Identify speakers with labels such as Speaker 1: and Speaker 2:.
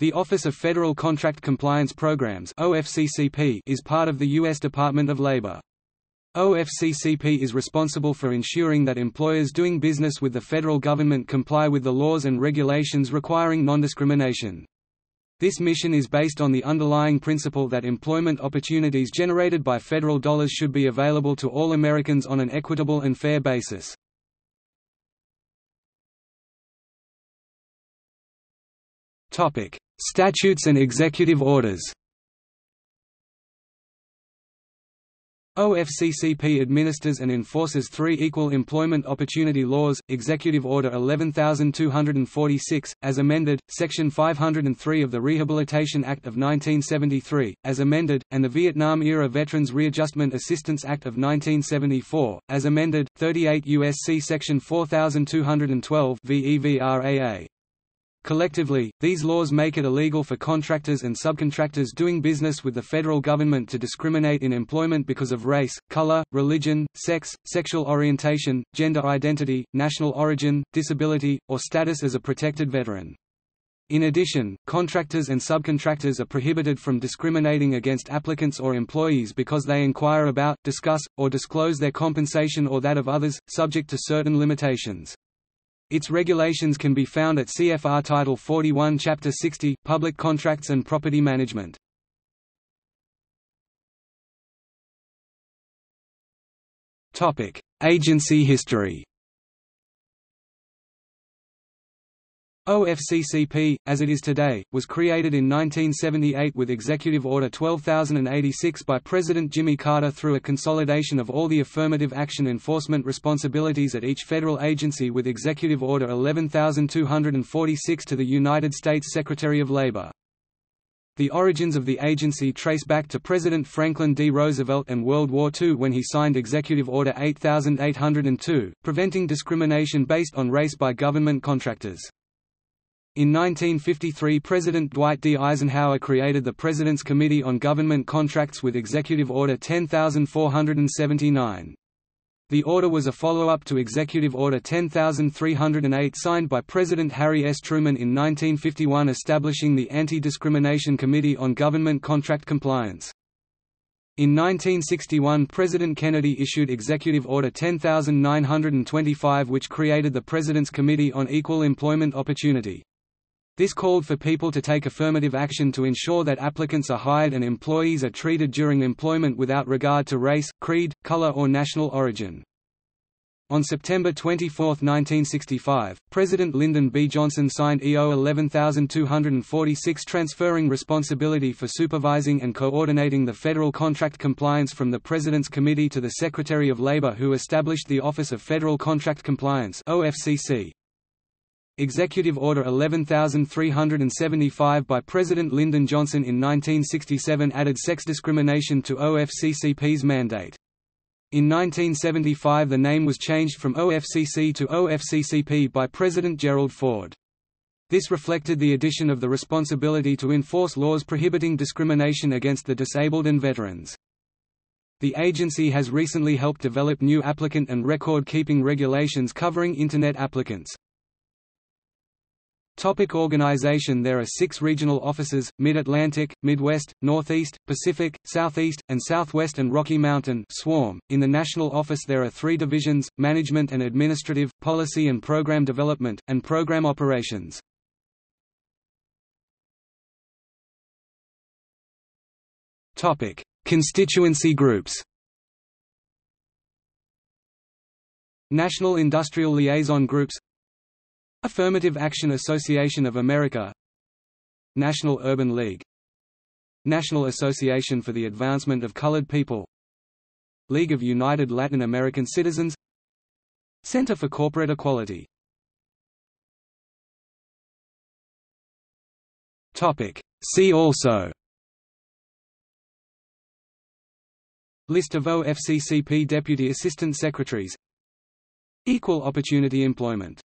Speaker 1: The Office of Federal Contract Compliance Programs OFCCP is part of the U.S. Department of Labor. OFCCP is responsible for ensuring that employers doing business with the federal government comply with the laws and regulations requiring nondiscrimination. This mission is based on the underlying principle that employment opportunities generated by federal dollars should be available to all Americans on an equitable and fair basis. Topic: Statutes and executive orders. OFCCP administers and enforces three Equal Employment Opportunity Laws, Executive Order 11246, as amended, Section 503 of the Rehabilitation Act of 1973, as amended, and the Vietnam-era Veterans Readjustment Assistance Act of 1974, as amended, 38 U.S.C. Section 4212 VEVRAA. Collectively, these laws make it illegal for contractors and subcontractors doing business with the federal government to discriminate in employment because of race, color, religion, sex, sexual orientation, gender identity, national origin, disability, or status as a protected veteran. In addition, contractors and subcontractors are prohibited from discriminating against applicants or employees because they inquire about, discuss, or disclose their compensation or that of others, subject to certain limitations. Its regulations can be found at CFR Title 41 Chapter 60, Public Contracts and Property Management. Agency history OFCCP, as it is today, was created in 1978 with Executive Order 12086 by President Jimmy Carter through a consolidation of all the affirmative action enforcement responsibilities at each federal agency with Executive Order 11246 to the United States Secretary of Labor. The origins of the agency trace back to President Franklin D. Roosevelt and World War II when he signed Executive Order 8802, preventing discrimination based on race by government contractors. In 1953 President Dwight D. Eisenhower created the President's Committee on Government Contracts with Executive Order 10479. The order was a follow-up to Executive Order 10308 signed by President Harry S. Truman in 1951 establishing the Anti-Discrimination Committee on Government Contract Compliance. In 1961 President Kennedy issued Executive Order 10925 which created the President's Committee on Equal Employment Opportunity. This called for people to take affirmative action to ensure that applicants are hired and employees are treated during employment without regard to race, creed, color or national origin. On September 24, 1965, President Lyndon B. Johnson signed EO 11246 transferring responsibility for supervising and coordinating the federal contract compliance from the President's Committee to the Secretary of Labor who established the Office of Federal Contract Compliance OFCC. Executive Order 11375 by President Lyndon Johnson in 1967 added sex discrimination to OFCCP's mandate. In 1975 the name was changed from OFCC to OFCCP by President Gerald Ford. This reflected the addition of the responsibility to enforce laws prohibiting discrimination against the disabled and veterans. The agency has recently helped develop new applicant and record-keeping regulations covering Internet applicants. Topic organization There are six regional offices, Mid-Atlantic, Midwest, Northeast, Pacific, Southeast, and Southwest and Rocky Mountain SWARM. .In the national office there are three divisions, Management and Administrative, Policy and Program Development, and Program Operations. Constituency groups National Industrial Liaison Groups Affirmative Action Association of America. National Urban League. National Association for the Advancement of Colored People. League of United Latin American Citizens. Center for Corporate Equality. See also. List of OFCCP Deputy Assistant Secretaries. Equal Opportunity Employment